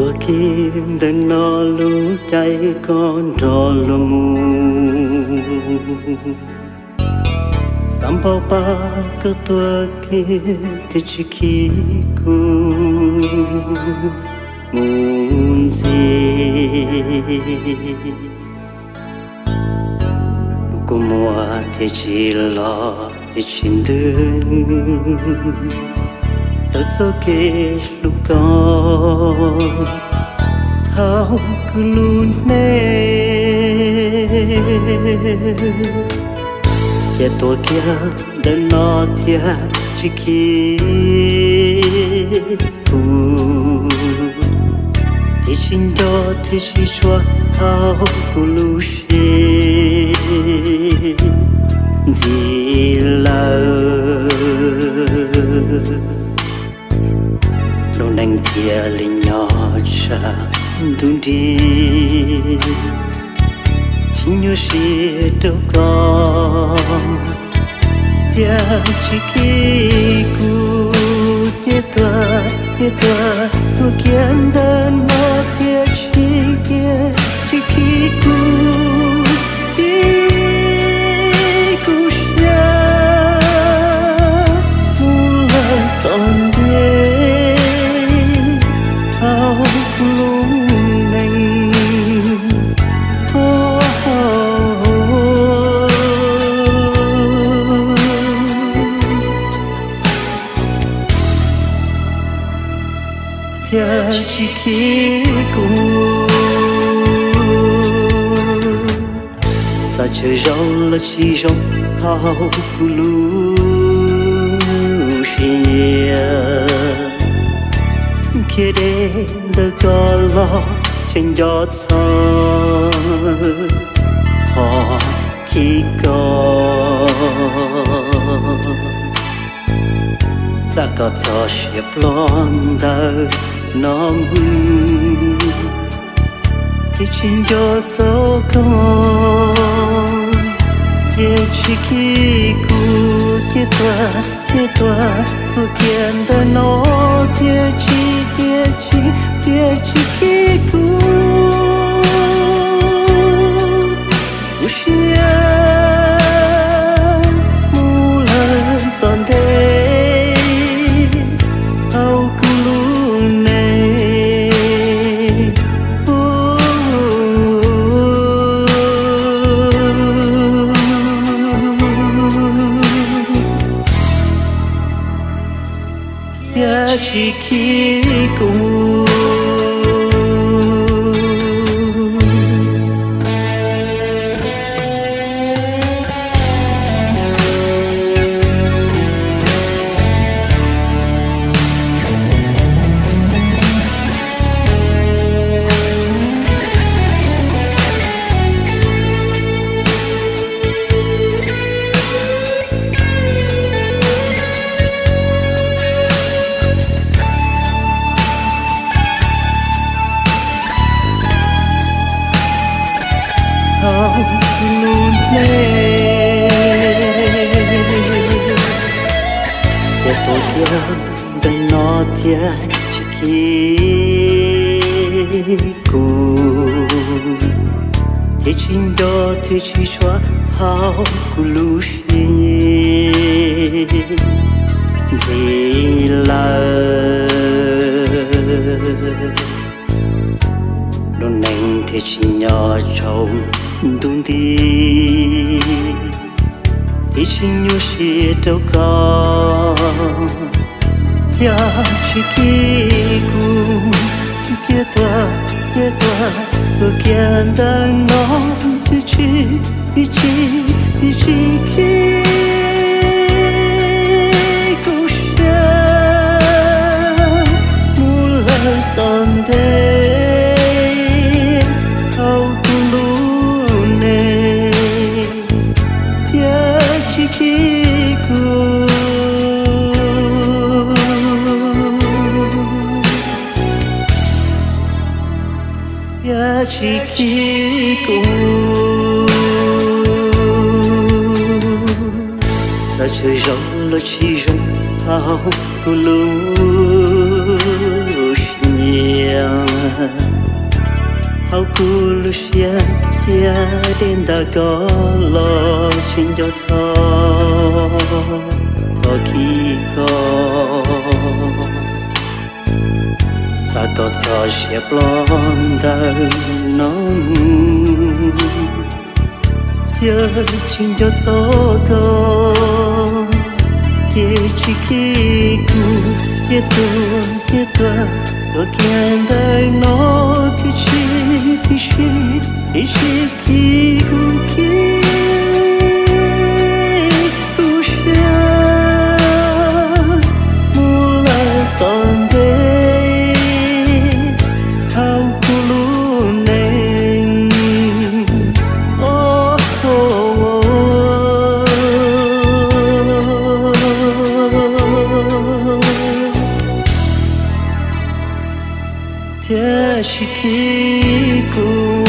ตัว kiên đơn lo lu chạy con trò lo mù. Sắm bao ba cơ tua kia thì chỉ khi cu muốn gì? Cô mua thì chỉ lo, thì chỉ đơn đợt gió kê lúc con hao cứ luôn nè kia tôi kia đơn nó thia chỉ khi phù thì chính đó thì chỉ cho hao cứ lu kia linh nhỏ cha đun đi. Chính nhớ si đâu có tia chỉ khi cu tia tua tia tua tua kiến chỉ khi cùng Sa chơi kire the gala chen jot sa ha ki ko za ka co się pląda na mu ty chen jot so ye chỉ khi cu ye toa ye toa tu kiên đời nó ye chỉ ye chỉ ye chỉ khi cu Ushia mula que cùng Thế chính đó thế chỉ cho hao của lưu xì. Gì là luôn anh thì chỉ 一起牛血都高，呀，是屁股，跌倒跌倒，都简单弄，一起一起一起去。Tia chỉ khi cùng ra trời rong lo chi rong thao cô lu hao cô cu xia, kia đến đã có lo trên cho cho sa có cho xếp lon đời nông thiên trên cho cho thôi thiên chỉ khi cu thiên tu thiên tu đôi kia đời nó thì chỉ thì chỉ thì Thế chỉ khi cũng